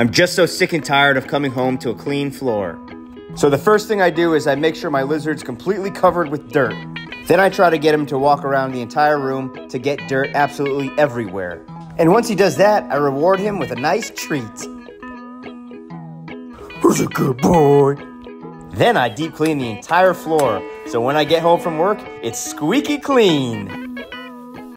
I'm just so sick and tired of coming home to a clean floor. So the first thing I do is I make sure my lizard's completely covered with dirt. Then I try to get him to walk around the entire room to get dirt absolutely everywhere. And once he does that, I reward him with a nice treat. Who's a good boy? Then I deep clean the entire floor, so when I get home from work, it's squeaky clean.